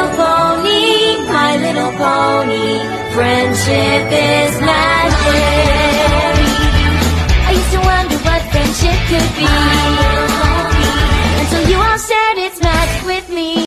little pony, my little pony, friendship is magic. I used to wonder what friendship could be, until you all said its magic with me.